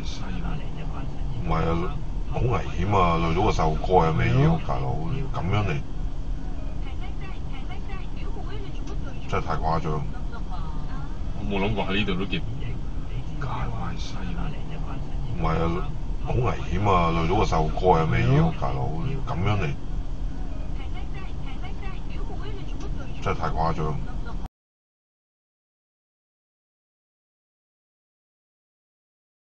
唔系啊，好危险啊！累到个瘦哥啊，未要大佬，咁样嚟，真系太夸张。我冇谂过喺呢度都见。怪怪唔系啊，好危险啊！累到个瘦哥啊，未要大佬，咁样嚟，真系太夸张。